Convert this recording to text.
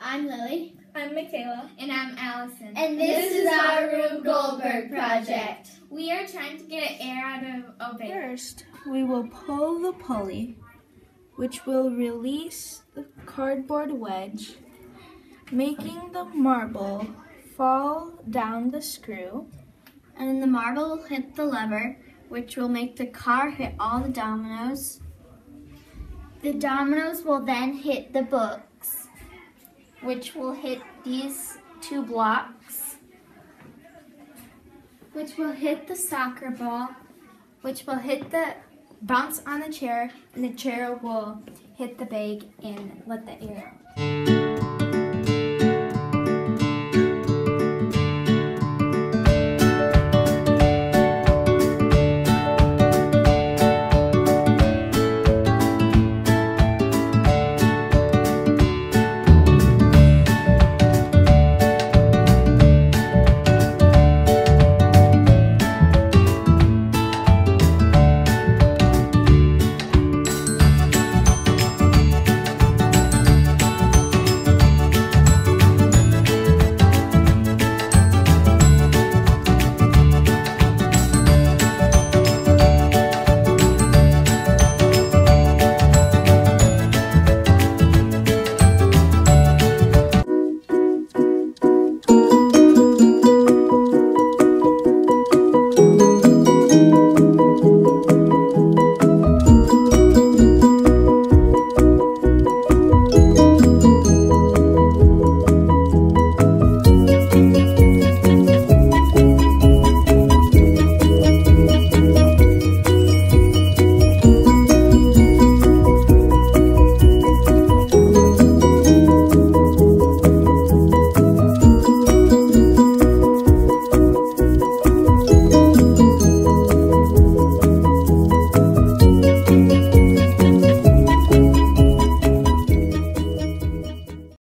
I'm Lily. I'm Mikayla. And I'm Allison. And this, is our Rube Goldberg project. We are trying to get air out of open. First, we will pull the pulley, which will release the cardboard wedge, making the marble fall down the screw. And the marble will hit the lever, which will make the car hit all the dominoes. The dominoes will then hit the books, which will hit these two blocks, which will hit the soccer ball, which will hit the bounce on the chair, and the chair will hit the bag and let the air out.